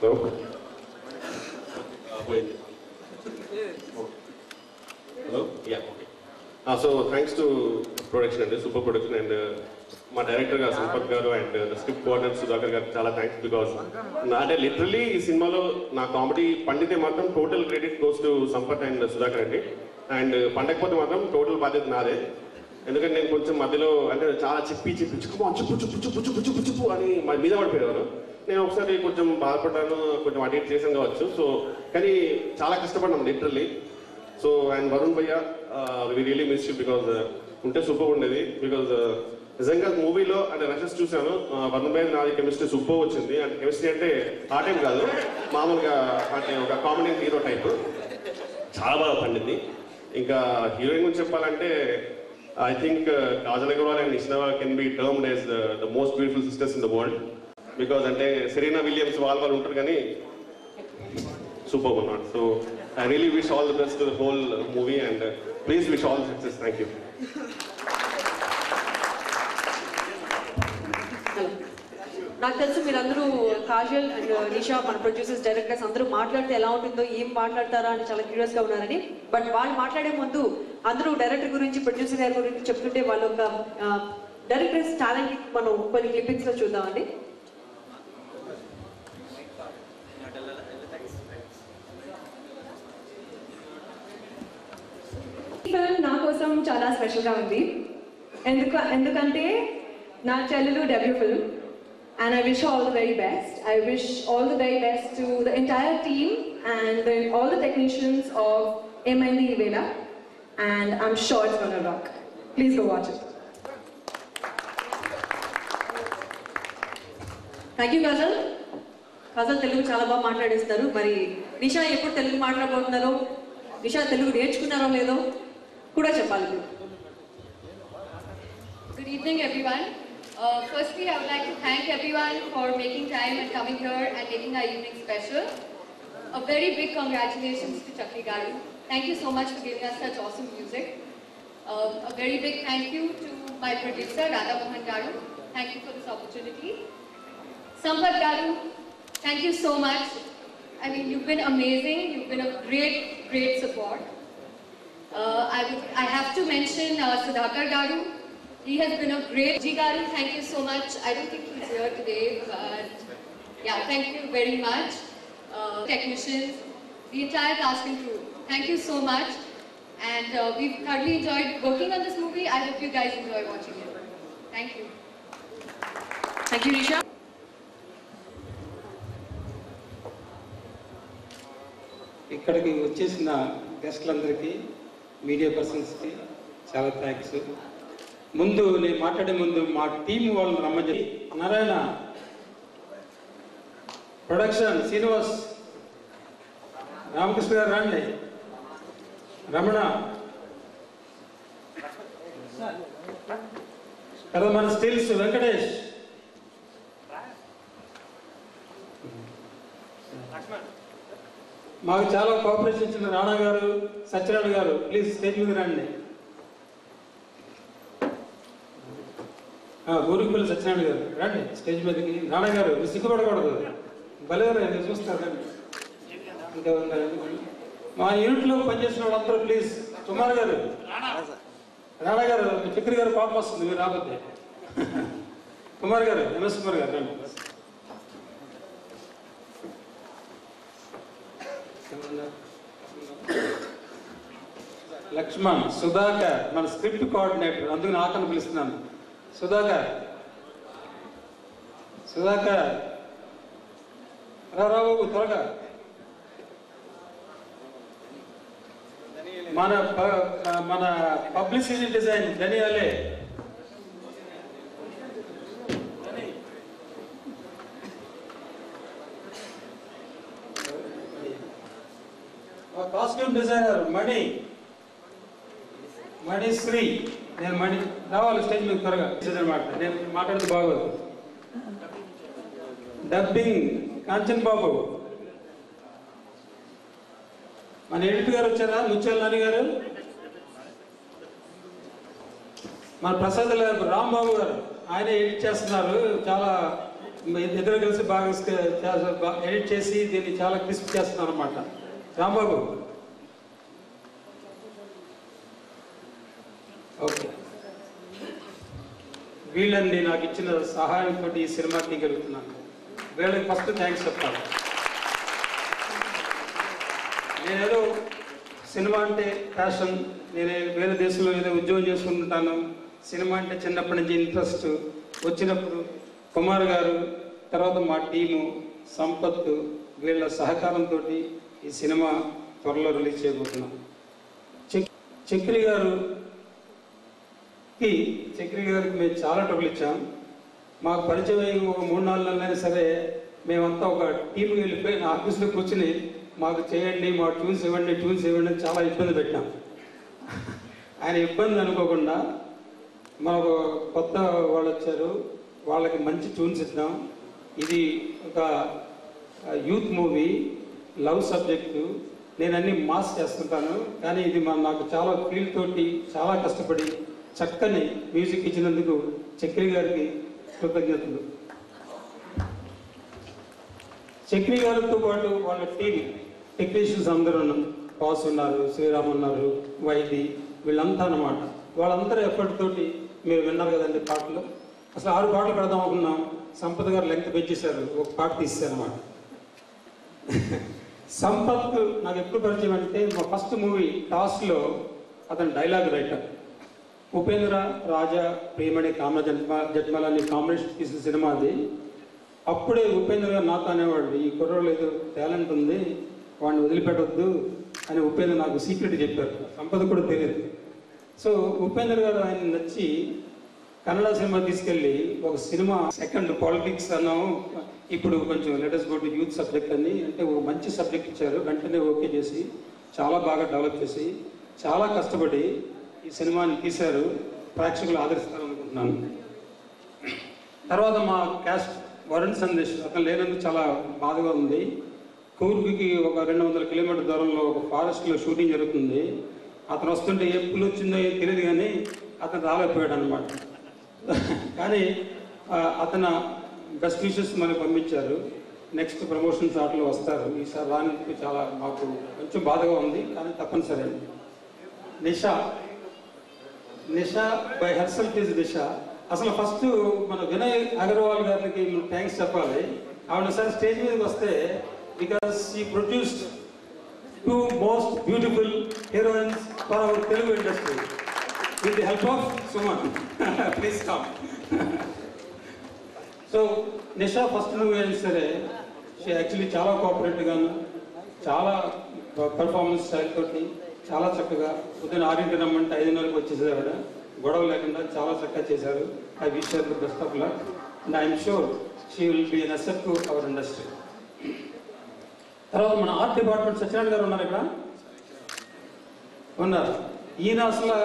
Hello hello ya okay so thanks to production అండి super production and మా director గారు సంపత్ గారు అండ్ స్క్రిప్ట్ కోఆర్డినేటర్ సుధాకర్ గారు చాలా థ్యాంక్స్ బికాస్ అంటే లిటరలీ ఈ సినిమాలో నా కామెడీ పండితే మాత్రం total credit goes to Sampath and Sudhakar అండి. అండ్ uh, పండకపోతే మాత్రం టోటల్ బాధ్యత నాదే. ఎందుకంటే నేను కొంచెం మధ్యలో అంటే చాలా చిప్పి చెప్పి చుక్కు చుప్పు చుప్పు చుప్పు చుప్పు చుప్పు చుప్పు అని మీద పడిపోయేవారు. నేను ఒకసారి కొంచెం బాధపడ్డాను కొంచెం అటు చేసాను కావచ్చు. సో కానీ చాలా కష్టపడ్డాం లిటరల్లీ సో అండ్ వరుణ్ భయ్య we really miss you because ఉంటే సూపర్ ఉండేది. బికాజ్ uh, నిజంగా మూవీలో అంటే రషెస్ చూశాను. వరుణ్ భయ్య నాది కెమిస్ట్రీ సూపర్ వచ్చింది. అంటే కెమిస్ట్రీ అంటే ఆ టైం కాదు. మామూలుగా అంటే ఒక కామెడీ హీరో టైప్ చాలా బాగా పండింది. ఇంకా హీరోయిన్ గురించి చెప్పాలంటే I think Kajal uh, Agarwal and ఇష్నవా can be termed as the most beautiful sisters in the world because అంటే సెరీనా విలియమ్స్ వాళ్ళ వాళ్ళు ఉంటారు కానీ సూపర్ ఉన్నాడు so I really wish all the best the whole movie and please wish all success thank you నాకు తెలుసు మీరందరూ Kajal and uh, నిషా మన ప్రొడ్యూసర్స్ డైరెక్టర్స్ అందరూ మాట్లాడితే ఎలా ఉంటుందో ఏం మాట్లాడతారా అని చాలా క్యూరియస్గా ఉన్నారని. బట్ వాళ్ళు మాట్లాడే ముందు అందరూ డైరెక్టర్ గురించి ప్రొడ్యూసర్ గారి గురించి చెప్తుంటే వాళ్ళ ఒక డైరెక్టర్స్ టాలెంట్ మనం కొన్ని క్లిప్పింగ్స్లో చూద్దామండి. ఈ ఫిల్మ్ నా కోసం చాలా స్పెషల్గా ఉంది. ఎందుకు ఎందుకంటే నా చెల్లెలు debut film and I wish all the very best I wish all the very best to the entire team and all the technicians of Emaindi Ee Vela and I'm sure it's one rock please go watch it thank you Kajal Kajal Telugu చాలా బాగా మాట్లాడేస్తారు మరి నిషా ఎప్పుడు తెలుగు మాట్లాడబోతున్నారో? నిషా తెలుగు నేర్చుకున్నారో లేదో? Good evening, everyone. Uh, firstly, I would like to thank everyone for making time and coming here and making our evening special. A very big congratulations to Chakri Garu. Thank you so much for giving us such awesome music. Um, a very big thank you to my producer, Radha Mohan Garu. Thank you for this opportunity. Sampath Garu, thank you so much. I mean, you've been amazing. You've been a great, great support. Uh, I, would, I have to mention uh, Sudhakar Garu. He has been a great G Garu. Thank you so much. I don't think he's here today, but yeah, thank you very much. Uh, technicians, the entire cast and crew. Thank you so much. And uh, we've thoroughly enjoyed working on this movie. I hope you guys enjoy watching it. Thank you. Thank you Nisha ఇక్కడికి వచ్చేసిన గెస్ట్లందరికీ media పర్సన్స్కి చాలా thanks ముందు నేను మాట్లాడే ముందు మా team వాళ్ళని రమ్మని నారాయణ. ప్రొడక్షన్ శ్రీనివాస్ రామకృష్ణ గారు రండి. రమణ. కదా మన స్టిల్స్ వెంకటేష్ మాకు చాలా కోఆపరేషన్ ఇచ్చిన రాణా గారు సత్యనారాయణ గారు ప్లీజ్ స్టేజ్ మీద రండి. గోరుకుల సత్యనారాయణ గారు రండి స్టేజ్ మీదకి. రాణా గారు మీరు సిగ్గుపడకూడదు. భలే మీరు చూస్తారు రండి. ఇంకా మా యూనిట్లో పనిచేసిన వాళ్ళందరూ ప్లీజ్ కుమార్ గారు. రాణా గారు చక్రి గారు పాపం వస్తుంది మీరు రాబోతే కుమార్ గారు ఎంఎస్ కుమార్ గారు రండి. లక్ష్మణ్ సుధాకర్ మన స్క్రిప్ట్ కోఆర్డినేటర్ అందుకు నాకని పిలుస్తున్నాను. సుధాకర్. సుధాకర్. రా బాబు త్వరగా. మన మన publicity design ధనియాలే. Costume designer Mani. మణి శ్రీ నేను మణి రావాలి స్టేజ్ మీద త్వరగా. అనమాట నేను మాట్లాడితే బాగోదు. డబ్బింగ్. కాంచన్ బాబు. మన ఎడిపి గారు వచ్చారా? ముచ్చాల నాని గారు? మన ప్రసాద్ గారు రాంబాబు గారు. ఆయన ఎడిట్ చేస్తున్నారు. చాలా ఇద్దరు కలిసి బాగా ఎడిట్ చేసి దీన్ని చాలా క్రిస్ప్ చేస్తున్నారు అనమాట రాంబాబు ఓకే వీళ్ళని నాకు ఇచ్చిన సహాయంతో ఈ సినిమా తీయగలుగుతున్నాను. వీళ్ళకి ఫస్ట్ థ్యాంక్స్ చెప్పాలి. నేనేదో సినిమా అంటే ప్యాషన్ నేను వేరే దేశంలో ఏదో ఉద్యోగం చేసుకుంటుంటాను. సినిమా అంటే చిన్నప్పటి నుంచి ఇంట్రెస్ట్. వచ్చినప్పుడు కుమార్ గారు తర్వాత మా టీము సంపత్ వీళ్ళ సహకారంతో ఈ సినిమా త్వరలో రిలీజ్ చేయబోతున్నాం. చక్రి గారు కి చక్రి గారికి మేము చాలా ట్రబుల్ ఇచ్చాం. మాకు పరిచయం ఒక మూడు నాలుగు నెలలైనా సరే మేమంతా ఒక టీంకి వెళ్ళిపోయి నా ఆఫీస్లో కూర్చుని మాకు చేయండి మా ట్యూన్స్ ఇవ్వండి ట్యూన్స్ ఇవ్వండి అని చాలా ఇబ్బంది పెట్టాం. ఆయన ఇబ్బంది అనుకోకుండా మాకు కొత్త వాళ్ళు వచ్చారు. వాళ్ళకి మంచి ట్యూన్స్ ఇద్దాం. ఇది ఒక యూత్ మూవీ లవ్ సబ్జెక్టు నేను అన్ని మాస్ చేస్తుంటాను. కానీ ఇది మా నాకు చాలా ఫీల్ తోటి చాలా కష్టపడి చక్కని మ్యూజిక్ ఇచ్చినందుకు చక్రి గారికి కృతజ్ఞతలు. చక్రి గారితో పాటు వాళ్ళ టీం టెక్నీషియన్స్ అందరూ బాస్ ఉన్నారు శ్రీరామ్ ఉన్నారు వైది వీళ్ళంతా అన్నమాట. వాళ్ళందరూ ఎఫర్ట్ తోటి మీరు విన్నారు కదండి పాటలు. అసలు ఆరు పాటలు పెడదాం అనుకున్నాం. సంపద గారు లెంగ్త్ పెంచేశారు ఒక పాట తీస్తారు సంపత్ నాకు ఎప్పుడు పరిచయం అంటే మా ఫస్ట్ మూవీ టాస్లో అతను డైలాగ్ రైటర్ ఉపేంద్ర రాజా ప్రేమణి కామ జన్మ జన్మలని కాంబినేషన్ తీసిన సినిమా అది. అప్పుడే ఉపేంద్ర గారు నాతో అనేవాడు ఈ కుర్రోళ్ళు ఏదో టాలెంట్ ఉంది వాడిని వదిలిపెట్టొద్దు అని ఉపేంద్ర నాకు సీక్రెట్ చెప్పారు. సంపద కూడా తెలియదు. సో ఉపేంద్ర గారు ఆయన నచ్చి కన్నడ సినిమా తీసుకెళ్ళి ఒక సినిమా సెకండ్ పాలిటిక్స్ అన్నాము. ఇప్పుడు కొంచెం latest go to youth subject అని అంటే ఒక మంచి సబ్జెక్ట్ ఇచ్చారు. వెంటనే ఓకే చేసి చాలా బాగా డెవలప్ చేసి చాలా కష్టపడి ఈ సినిమాని తీశారు. ప్రేక్షకులు ఆదరిస్తారనుకుంటున్నాను. తర్వాత మా క్యాస్ట్ వరుణ్ సందేశ్. అతను లేనందుకు చాలా బాధగా ఉంది. కూర్గుకి ఒక రెండు వందల కిలోమీటర్ దూరంలో ఒక ఫారెస్ట్లో షూటింగ్ జరుగుతుంది. అతను వస్తుంటే ఏ పులి వచ్చిందో ఏం తెలియదు కానీ అతను రాలేకపోయాడు అనమాట కానీ అతను బెస్ట్ విషెస్ మనకు పంపించారు. నెక్స్ట్ ప్రమోషన్స్ ఆటలు వస్తారు. ఈసారి రానికి చాలా మాకు కొంచెం బాధగా ఉంది కానీ తప్పనిసరి. Nisha Nisha by herself is Nisha. అసలు ఫస్ట్ మన వినయ్ అగర్వాల్ గారికి థ్యాంక్స్ చెప్పాలి. ఆవిడ సార్ స్టేజ్ మీదకి వస్తే because he produced two most beautiful heroines for our Telugu industry with the help of Suman please come so Nisha first నువ్వు అయినా సరే షీ యాక్చువల్లీ చాలా కోఆపరేటివ్గాను చాలా పర్ఫార్మెన్స్ స్టైల్ తోటి చాలా చక్కగా పొద్దున్న ఆరింటి రమ్మంటే ఐదున్నరకు వచ్చేసారు ఆవిడ. గొడవ లేకుండా చాలా చక్కగా చేశారు. I wish the best of luck and I'm sure she will be an asset to our industry తర్వాత మన ఆర్ట్ డిపార్ట్మెంట్ సత్యనారాయణ గారు ఉన్నారు ఇక్కడ. ఉన్నారు. ఈయన అసలు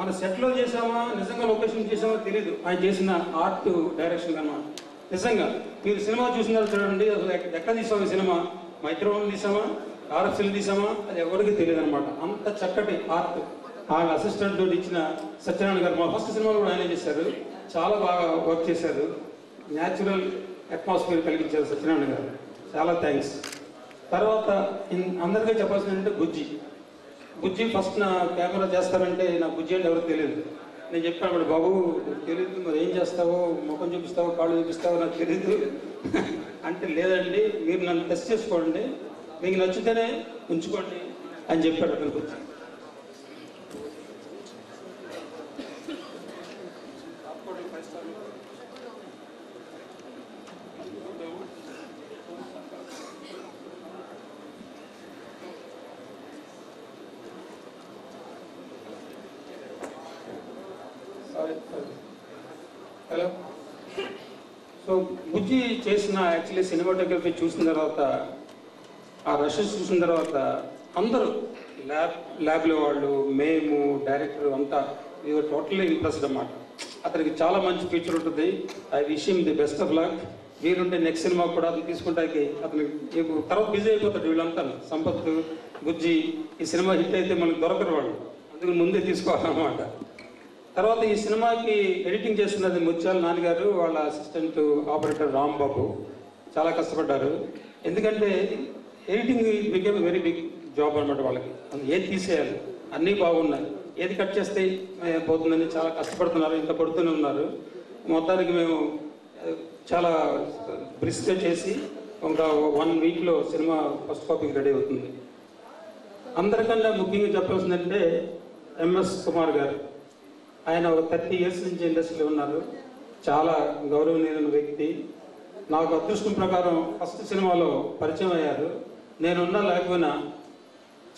మన సెట్లో చేసామా నిజంగా లొకేషన్ చేసామా తెలియదు ఆయన చేసిన ఆర్ట్ డైరెక్షన్ అన్నమాట నిజంగా మీరు సినిమా చూసినారు చూడండి. అసలు ఎక్కడ తీసాము సినిమా? మైత్రివనం తీసామా? ఆర్ఎఫ్సీలు తీసామా అది ఎవరికి తెలియదు అనమాట అంత చక్కటి ఆర్ట్. ఆయన అసిస్టెంట్ ఇచ్చిన సత్యనారాయణ గారు మా ఫస్ట్ సినిమాలో కూడా ఆయన చేశారు. చాలా బాగా వర్క్ చేశారు. న్యాచురల్ అట్మాస్ఫియర్ కలిగించారు సత్యనారాయణ గారు. చాలా థ్యాంక్స్ తర్వాత అందరికీ చెప్పాల్సింది అంటే బుజ్జి. బుజ్జి ఫస్ట్ నా కెమెరా చేస్తారంటే నా బుజ్జి అంటే ఎవరికి తెలియదు. నేను చెప్పాను మరి బాబు తెలియదు మరి ఏం చేస్తావో? ముఖం చూపిస్తావో? కాళ్ళు చూపిస్తావో? నాకు తెలియదు అంటే లేదండి మీరు నన్ను టెస్ట్ చేసుకోండి. మీకు నచ్చితేనే ఉంచుకోండి అని చెప్పాడు అక్కడికి వచ్చి హలో సో బుజ్జి చేసిన యాక్చువల్లీ సినిమాటోగ్రఫీ చూసిన తర్వాత ఆ రషెస్ చూసిన తర్వాత అందరూ ల్యాబ్ ల్యాబ్లో వాళ్ళు మేము డైరెక్టర్ అంతా ఇది టోటల్లీ ఇంప్రెస్డ్ అన్నమాట. అతనికి చాలా మంచి ఫ్యూచర్ ఉంటుంది. I wish the best of luck. వీరుంటే next cinema కూడా అతను తీసుకుంటాకి అతను తర్వాత బిజీ అయిపోతాడు వీళ్ళంతా. సంపత్ గుజ్జి ఈ సినిమా హిట్ అయితే మనకు దొరకరు వాళ్ళు. అందుకని ముందే తీసుకోవాలన్నమాట. తర్వాత ఈ సినిమాకి ఎడిటింగ్ చేస్తున్నది ముత్యాల నాన్నగారు వాళ్ళ అసిస్టెంట్ ఆపరేటర్ రాంబాబు. చాలా కష్టపడ్డారు. ఎందుకంటే editing became very big job అనమాట వాళ్ళకి. ఏది తీసేయాలి? అన్నీ బాగున్నాయి. ఏది కట్ చేస్తే పోతుందని చాలా కష్టపడుతున్నారు ఇంత పడుతూనే ఉన్నారు. మొత్తానికి మేము చాలా బ్రిస్క్గా చేసి ఒక వన్ వీక్లో సినిమా ఫస్ట్ కాపీకి రెడీ అవుతుంది. అందరికన్నా ముఖ్యంగా చెప్పాల్సిందంటే ఎంఎస్ కుమార్ గారు. ఆయన ఒక థర్టీ ఇయర్స్ నుంచి ఇండస్ట్రీలో ఉన్నారు. చాలా గౌరవనీయమైన వ్యక్తి. నాకు అదృష్టం ప్రకారం ఫస్ట్ సినిమాలో పరిచయం అయ్యారు. నేనున్నా లేకపోయినా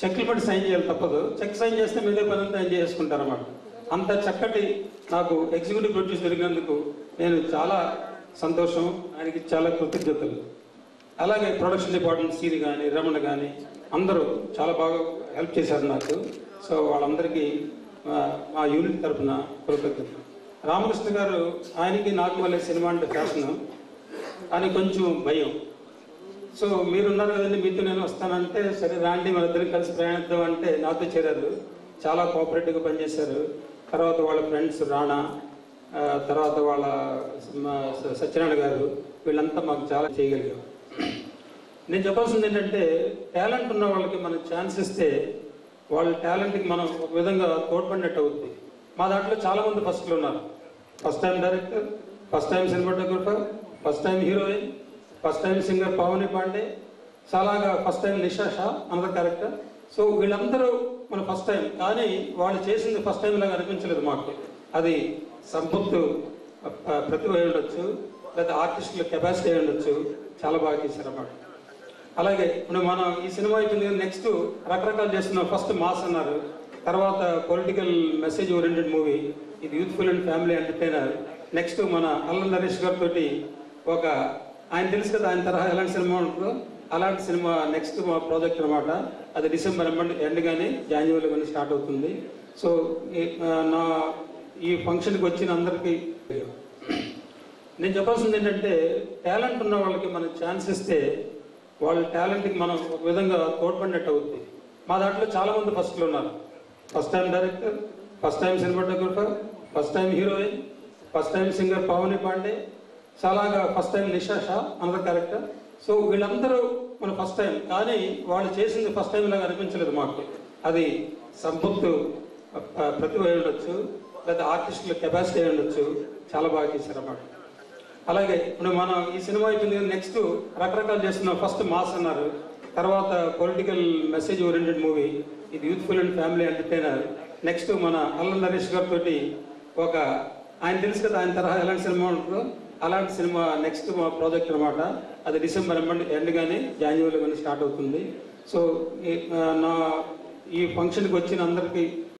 చెక్లు పట్టి సైన్ చేయాలి తప్పదు. చెక్ సైన్ చేస్తే మీదే పని అంతా చేసుకుంటారు అన్నమాట అంత చక్కటి నాకు ఎగ్జిక్యూటివ్ ప్రొడ్యూస్ జరిగినందుకు నేను చాలా సంతోషం. ఆయనకి చాలా కృతజ్ఞతలు. అలాగే ప్రొడక్షన్ డిపార్ట్మెంట్ సీని కానీ రమణ కానీ అందరూ చాలా బాగా హెల్ప్ చేశారు నాకు. సో వాళ్ళందరికీ మా- యూనిట్ తరఫున కృతజ్ఞతలు. రామకృష్ణ గారు ఆయనకి నాకు మళ్ళీ సినిమా అంటే ఫ్యాషన్. అని కొంచెం భయం. సో మీరున్నారు కదండి మీతో నేను వస్తానంటే సరే రాండి మన ఇద్దరం కలిసి ప్రయాణిద్దాం అంటే నాతో చేరారు. చాలా కోఆపరేటివ్గా పనిచేశారు. తర్వాత వాళ్ళ ఫ్రెండ్స్ రాణా తర్వాత వాళ్ళ మా సత్యనారాయణ గారు వీళ్ళంతా మాకు చాలా చేయగలిగారు. నేను చెప్పాల్సింది ఏంటంటే టాలెంట్ ఉన్న వాళ్ళకి మనం ఛాన్స్ ఇస్తే వాళ్ళ టాలెంట్కి మనం ఒక విధంగా తోడ్పడినట్టు అవుద్ది. మా దాంట్లో చాలామంది ఫస్ట్లు ఉన్నారు. First time director first time cinematographer first time heroine first time singer Pavani Pandey చాలాగా first time Nisha Shah another character so వీళ్ళందరూ మన ఫస్ట్ టైం కానీ వాళ్ళు చేసింది ఫస్ట్ టైం లాగా అనిపించలేదు మాకు. అది సంపత్తు ప్రతిభ ఉండొచ్చు లేదా ఆర్టిస్టుల కెపాసిటీ అయి ఉండొచ్చు చాలా బాగా చేశారన్నమాట అలాగే ఇప్పుడు మనం ఈ సినిమా అయిపోయింది నెక్స్ట్ రకరకాలు చేస్తున్నాం. ఫస్ట్ మాస్ అన్నారు తర్వాత పొలిటికల్ మెసేజ్ ఓరియంటెడ్ మూవీ ఇది youthful and family entertainer next మన అల్లం నరేష్ గారితో ఒక ఆయన తెలుసు కదా ఆయన తరహా ఎలాంటి సినిమా ఉంటుందో? అలాంటి సినిమా నెక్స్ట్ మా ప్రాజెక్ట్ అనమాట అది డిసెంబర్ ఎండ్ కానీ జాన్యువరి కానీ స్టార్ట్ అవుతుంది. సో ఈ- నా ఈ ఫంక్షన్కి వచ్చిన అందరికీ నేను చెప్పాల్సింది ఏంటంటే టాలెంట్ ఉన్న వాళ్ళకి మనం ఛాన్స్ ఇస్తే వాళ్ళ టాలెంట్కి మనం ఒక విధంగా తోడ్పడినట్టు అవుతుంది మా దాంట్లో చాలామంది ఫస్ట్లో ఉన్నారు. First time director first time cinematographer first time heroine first time singer Pavani Pandey చాలాగా first time Nisha Shah another character so వీళ్ళందరూ మన ఫస్ట్ టైం కానీ వాళ్ళు చేసింది ఫస్ట్ టైం లాగా అనిపించలేదు మాకు. అది సంపత్తు ప్రతిభ ఉండొచ్చు లేదా ఆర్టిస్టుల కెపాసిటీ ఉండొచ్చు. చాలా బాగా చేశారన్నమాట అలాగే ఇప్పుడు మనం ఈ సినిమా అయిపోయింది నెక్స్ట్ రకరకాలు చేస్తున్నాం. ఫస్ట్ మాస్ అన్నారు. తర్వాత పొలిటికల్ మెసేజ్ ఓరియంటెడ్ మూవీ ఇది youthful and family entertainer next మన అల్లం నరేష్ గారితో ఒక ఆయన తెలుసు కదా ఆయన తరహా ఎలాంటి సినిమా ఉంటుందో? అలాంటి సినిమా నెక్స్ట్ మా ప్రాజెక్ట్ అనమాట అది డిసెంబర్ ఎండ్ కానీ జాన్యువరి కానీ స్టార్ట్ అవుతుంది. సో నా ఈ ఫంక్షన్కి వచ్చిన అందరికీ